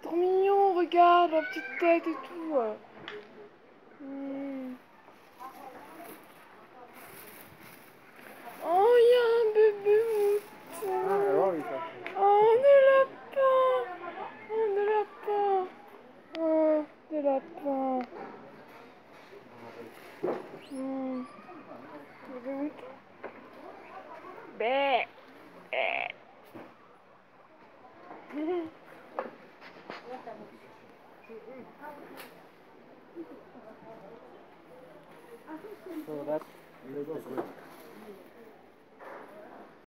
C'est trop mignon, regarde, la petite tête et tout. So that,